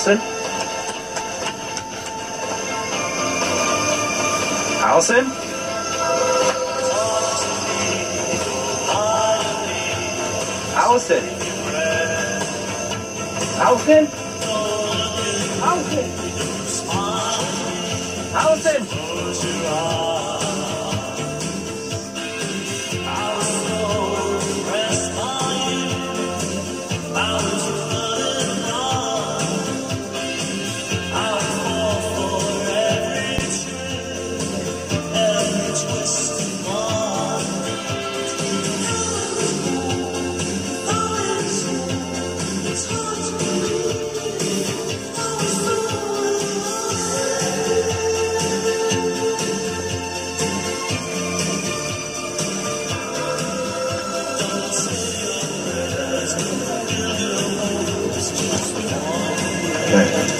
Allison? Allison? Allison? Allison? Allison? Allison? Right.